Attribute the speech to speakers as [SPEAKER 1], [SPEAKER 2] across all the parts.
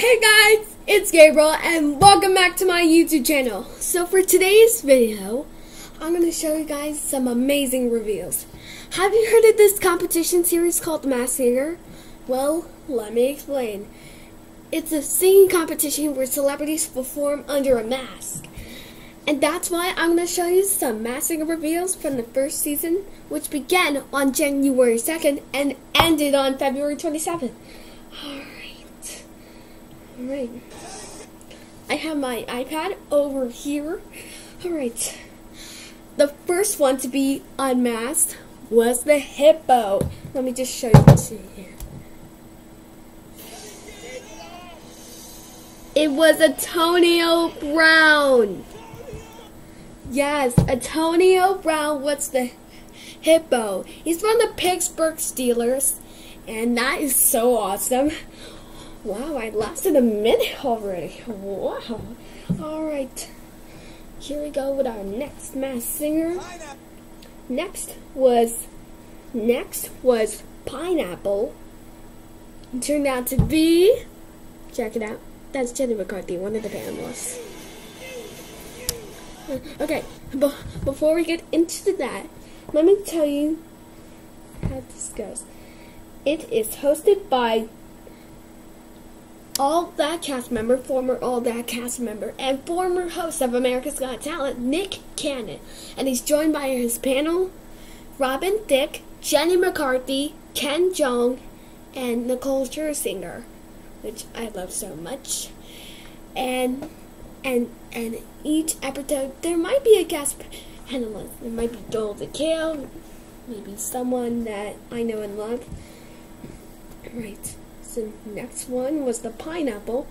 [SPEAKER 1] Hey guys, it's Gabriel and welcome back to my YouTube channel. So for today's video, I'm going to show you guys some amazing reveals. Have you heard of this competition series called Masked Singer? Well, let me explain. It's a singing competition where celebrities perform under a mask. And that's why I'm going to show you some Masked Singer reveals from the first season, which began on January 2nd and ended on February 27th. Alright. I have my iPad over here. Alright. The first one to be unmasked was the hippo. Let me just show you this here. It was Antonio Brown. Yes, Antonio Brown was the hippo. He's from the Pittsburgh Steelers, and that is so awesome. Wow, I lasted a minute already. Wow. Alright. Here we go with our next mass singer. Next was next was pineapple. It turned out to be check it out. That's Jenny McCarthy, one of the panelists. Okay, but before we get into that, let me tell you how this goes. It is hosted by all that cast member, former all that cast member, and former host of America's Got Talent, Nick Cannon. And he's joined by his panel, Robin Thicke, Jenny McCarthy, Ken Jeong, and Nicole Scherzinger, which I love so much. And and and each episode there might be a guest panelist. There might be Joel McHale, maybe someone that I know and love. Right. So next one was the pineapple,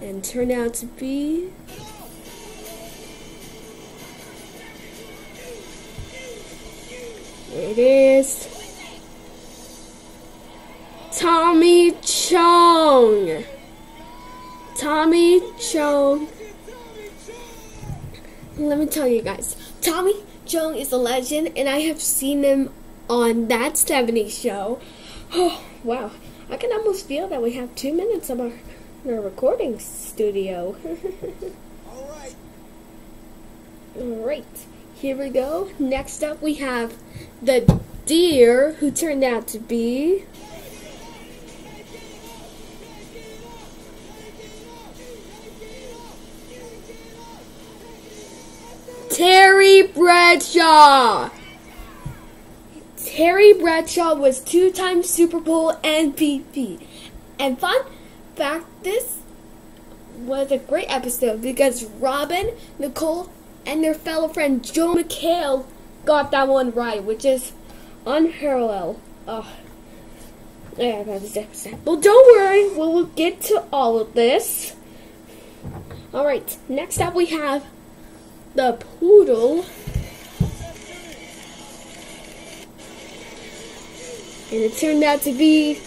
[SPEAKER 1] and turned out to be. It is Tommy Chong. Tommy Chong. Let me tell you guys, Tommy Chong is a legend, and I have seen him on that 70s show. Oh, wow. I can almost feel that we have two minutes of our, our recording studio.
[SPEAKER 2] Alright.
[SPEAKER 1] Alright, here we go. Next up, we have the deer who turned out to be. Terry Bradshaw. Terry Bradshaw was two-time Super Bowl MVP. And fun fact, this was a great episode because Robin, Nicole, and their fellow friend Joe McHale got that one right, which is unparalleled. Oh, yeah, about this episode. Well, don't worry, we'll get to all of this. Alright, next up we have the poodle. And it turned out to be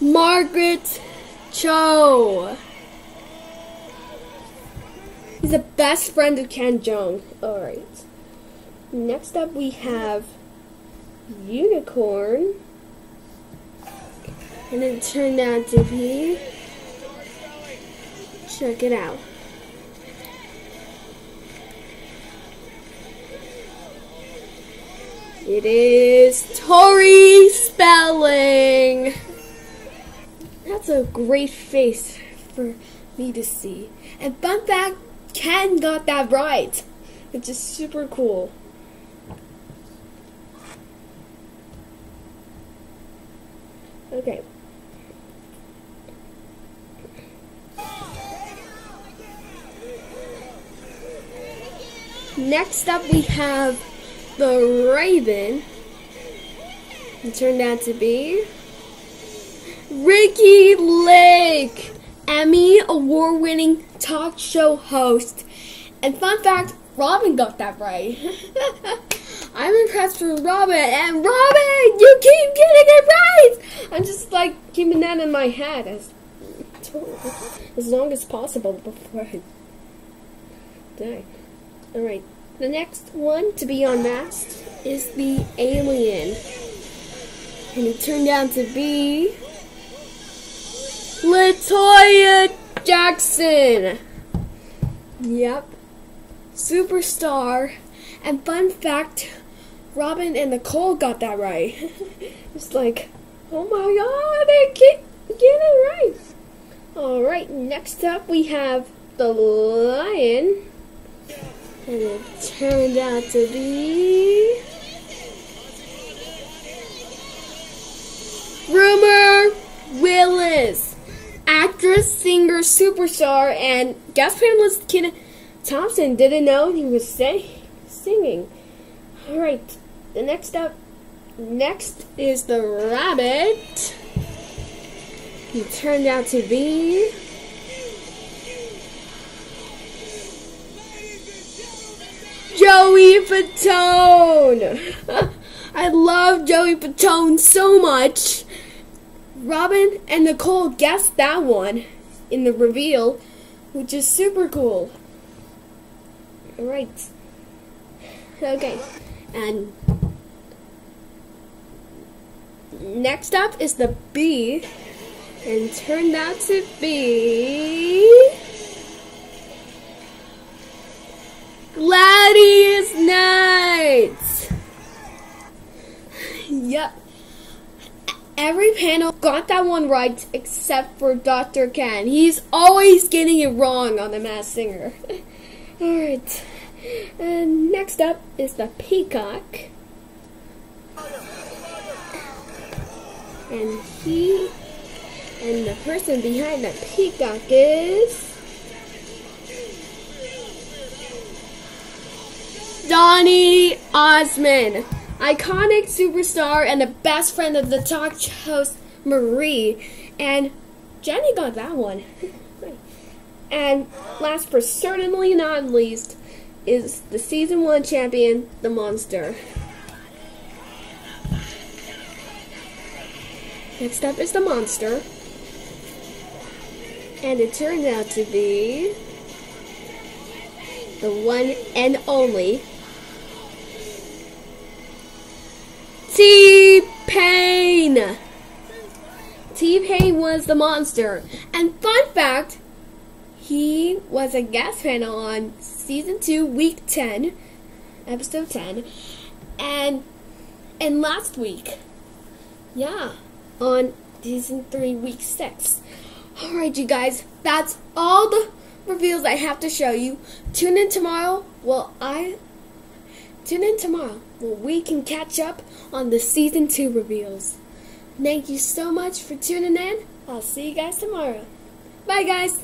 [SPEAKER 1] Margaret Cho. He's the best friend of Ken Jeong. Alright. Next up we have Unicorn. And it turned out to be check it out. It is Tori Spelling. That's a great face for me to see. And fun fact, Ken got that right, which is super cool. Okay. Next up we have the Raven. It turned out to be Ricki Lake, Emmy award winning talk show host. And fun fact, Robin got that right. I'm impressed with Robin, and Robin, you keep getting it right! I'm just like keeping that in my head as, as long as possible before I die. Alright, the next one to be unmasked is the alien. And it turned out to be Latoya Jackson. Yep. Superstar. And fun fact, Robin and Nicole got that right. it's like, oh my god, they get, get it right. Alright, next up we have the lion. And it turned out to be... Rumor Willis. Actress, singer, superstar, and guest panelist Kenan Thompson didn't know he was say, singing. Alright, the next up, next is the rabbit. He turned out to be Joey Fatone. I love Joey Fatone so much. Robin and Nicole guessed that one in the reveal, which is super cool. Alright. Okay. And next up is the Bee. and turned out to be panel got that one right except for Dr. Ken. He's always getting it wrong on The Masked Singer. Alright. And next up is the peacock. And he and the person behind the peacock is Donny Osmond, iconic superstar and the best friend of the talk host Marie. And Jenny got that one. and last but certainly not least is the season one champion, the monster. Next up is the monster. And it turned out to be the one and only T-Pain. T-Pain was the monster. And fun fact, he was a guest panel on season 2, week 10, episode 10. And and last week, yeah, on season 3, week 6. Alright, you guys, that's all the reveals I have to show you. Tune in tomorrow. Well, I. Tune in tomorrow where we can catch up on the season 2 reveals. Thank you so much for tuning in. I'll see you guys tomorrow. Bye, guys.